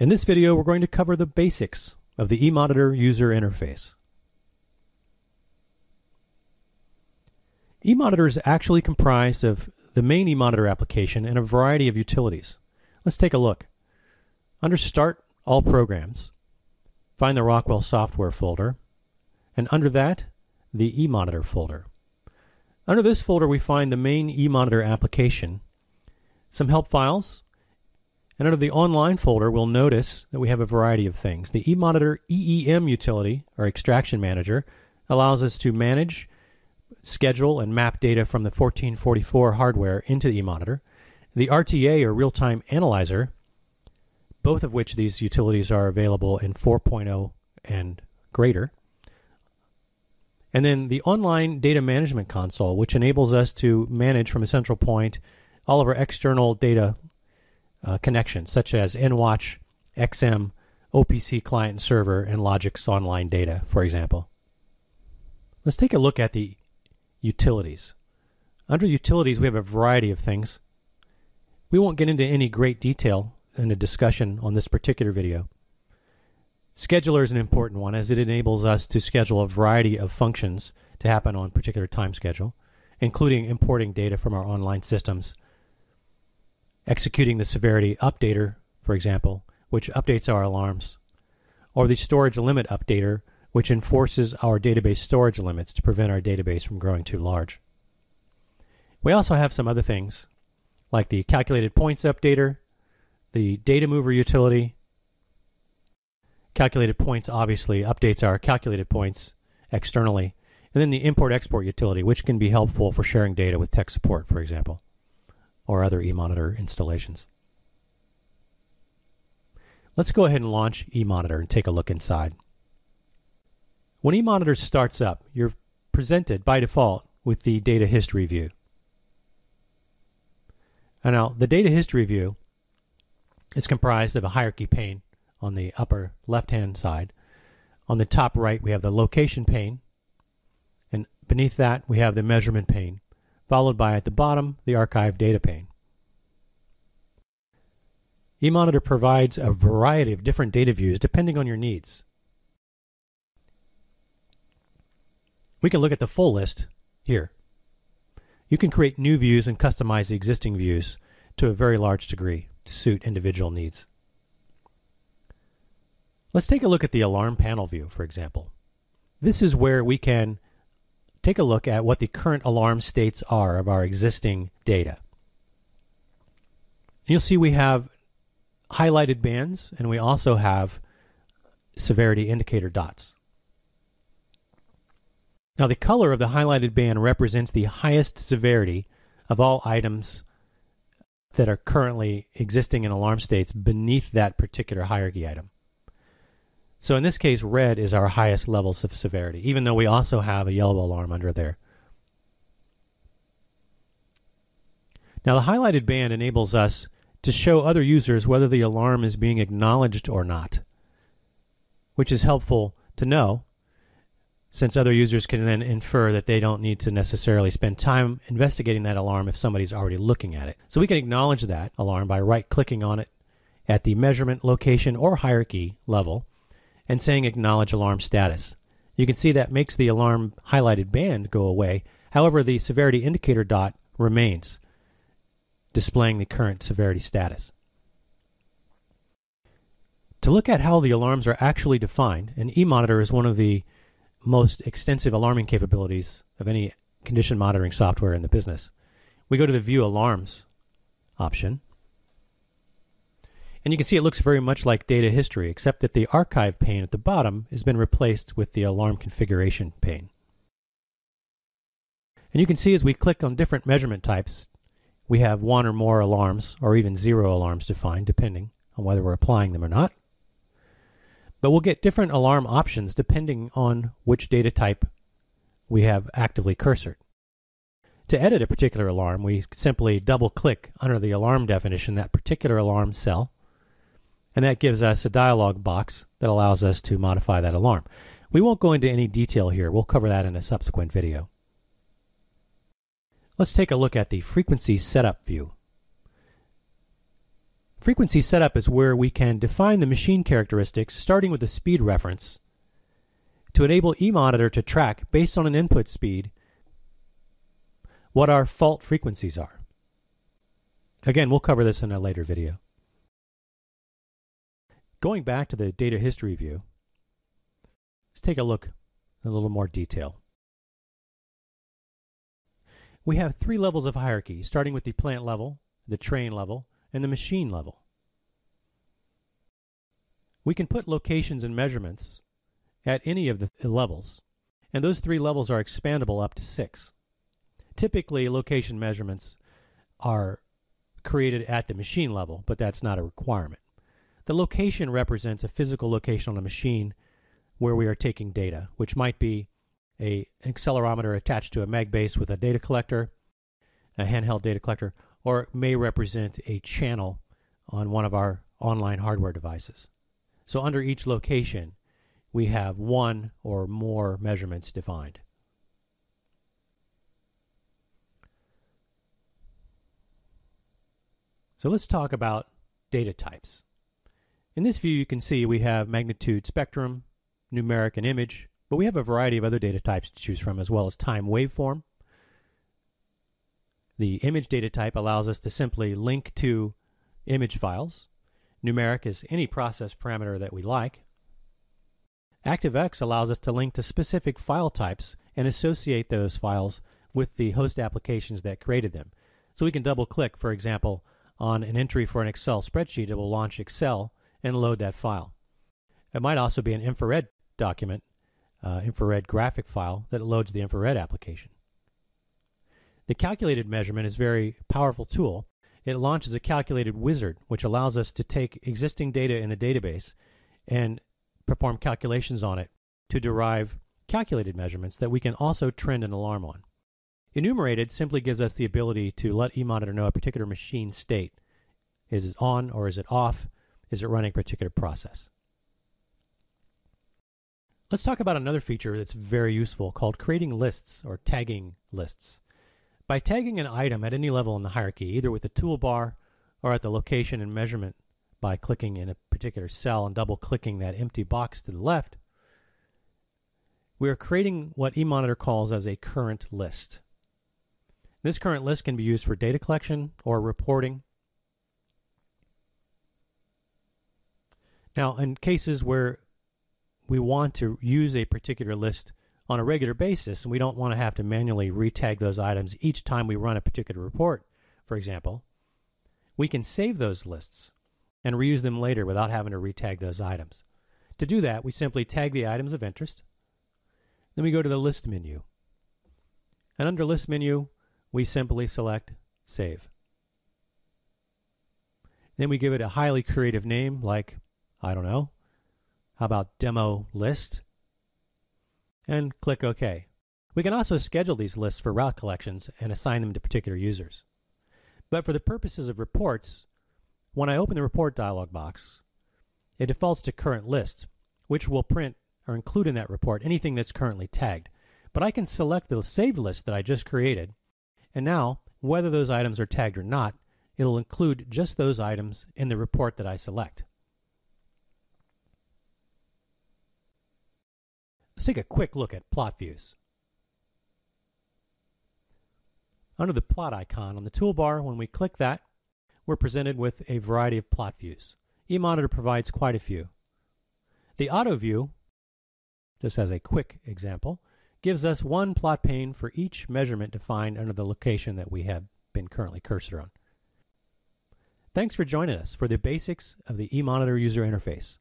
In this video, we're going to cover the basics of the eMonitor user interface. eMonitor is actually comprised of the main eMonitor application and a variety of utilities. Let's take a look. Under Start, All Programs, find the Rockwell Software folder, and under that, the eMonitor folder. Under this folder, we find the main eMonitor application, some help files, and under the online folder, we'll notice that we have a variety of things. The eMonitor EEM utility, or extraction manager, allows us to manage, schedule, and map data from the 1444 hardware into the eMonitor. The RTA, or real time analyzer, both of which these utilities are available in 4.0 and greater. And then the online data management console, which enables us to manage from a central point all of our external data uh, connections, such as Enwatch, XM, OPC client and server, and Logix online data, for example. Let's take a look at the utilities. Under utilities, we have a variety of things. We won't get into any great detail in a discussion on this particular video. Scheduler is an important one as it enables us to schedule a variety of functions to happen on a particular time schedule, including importing data from our online systems, executing the severity updater, for example, which updates our alarms, or the storage limit updater, which enforces our database storage limits to prevent our database from growing too large. We also have some other things, like the calculated points updater, the data mover utility, calculated points obviously updates our calculated points externally. And then the import export utility, which can be helpful for sharing data with tech support, for example, or other eMonitor installations. Let's go ahead and launch eMonitor and take a look inside. When eMonitor starts up, you're presented by default with the data history view. And now, the data history view is comprised of a hierarchy pane on the upper left hand side. On the top right, we have the location pane. And beneath that, we have the measurement pane, followed by at the bottom, the archive data pane. eMonitor provides a variety of different data views depending on your needs. We can look at the full list here. You can create new views and customize the existing views to a very large degree to suit individual needs. Let's take a look at the alarm panel view, for example. This is where we can take a look at what the current alarm states are of our existing data. You'll see we have highlighted bands and we also have severity indicator dots. Now, the color of the highlighted band represents the highest severity of all items that are currently existing in alarm states beneath that particular hierarchy item. So in this case, red is our highest levels of severity, even though we also have a yellow alarm under there. Now the highlighted band enables us to show other users whether the alarm is being acknowledged or not, which is helpful to know since other users can then infer that they don't need to necessarily spend time investigating that alarm if somebody's already looking at it. So we can acknowledge that alarm by right clicking on it at the measurement, location, or hierarchy level and saying acknowledge alarm status. You can see that makes the alarm highlighted band go away. However, the severity indicator dot remains, displaying the current severity status. To look at how the alarms are actually defined, an eMonitor is one of the most extensive alarming capabilities of any condition monitoring software in the business. We go to the View Alarms option, and you can see it looks very much like data history, except that the archive pane at the bottom has been replaced with the alarm configuration pane. And you can see as we click on different measurement types, we have one or more alarms, or even zero alarms defined, depending on whether we're applying them or not. But we'll get different alarm options depending on which data type we have actively cursored. To edit a particular alarm, we simply double click under the alarm definition that particular alarm cell and that gives us a dialog box that allows us to modify that alarm. We won't go into any detail here. We'll cover that in a subsequent video. Let's take a look at the frequency setup view. Frequency setup is where we can define the machine characteristics starting with the speed reference to enable eMonitor to track based on an input speed what our fault frequencies are. Again, we'll cover this in a later video. Going back to the data history view, let's take a look in a little more detail. We have three levels of hierarchy, starting with the plant level, the train level, and the machine level. We can put locations and measurements at any of the levels, and those three levels are expandable up to six. Typically, location measurements are created at the machine level, but that's not a requirement. The location represents a physical location on a machine where we are taking data, which might be a, an accelerometer attached to a mag base with a data collector, a handheld data collector, or it may represent a channel on one of our online hardware devices. So under each location, we have one or more measurements defined. So let's talk about data types. In this view, you can see we have magnitude spectrum, numeric, and image, but we have a variety of other data types to choose from, as well as time waveform. The image data type allows us to simply link to image files. Numeric is any process parameter that we like. ActiveX allows us to link to specific file types and associate those files with the host applications that created them. So we can double click, for example, on an entry for an Excel spreadsheet. It will launch Excel and load that file. It might also be an infrared document, uh, infrared graphic file that loads the infrared application. The calculated measurement is a very powerful tool. It launches a calculated wizard, which allows us to take existing data in the database and perform calculations on it to derive calculated measurements that we can also trend an alarm on. Enumerated simply gives us the ability to let eMonitor know a particular machine state. Is it on or is it off? Is it running a particular process? Let's talk about another feature that's very useful called creating lists or tagging lists. By tagging an item at any level in the hierarchy, either with the toolbar or at the location and measurement by clicking in a particular cell and double clicking that empty box to the left, we are creating what eMonitor calls as a current list. This current list can be used for data collection or reporting. Now, in cases where we want to use a particular list on a regular basis and we don't want to have to manually retag those items each time we run a particular report, for example, we can save those lists and reuse them later without having to retag those items. To do that, we simply tag the items of interest. Then we go to the list menu. And under list menu, we simply select save. Then we give it a highly creative name like, I don't know, how about demo list? And click OK. We can also schedule these lists for route collections and assign them to particular users. But for the purposes of reports, when I open the report dialog box, it defaults to current list, which will print or include in that report anything that's currently tagged. But I can select the saved list that I just created, and now, whether those items are tagged or not, it'll include just those items in the report that I select. Let's take a quick look at plot views. Under the plot icon on the toolbar, when we click that, we're presented with a variety of plot views. eMonitor provides quite a few. The auto view, just as a quick example, gives us one plot pane for each measurement defined under the location that we have been currently cursor on. Thanks for joining us for the basics of the eMonitor user interface.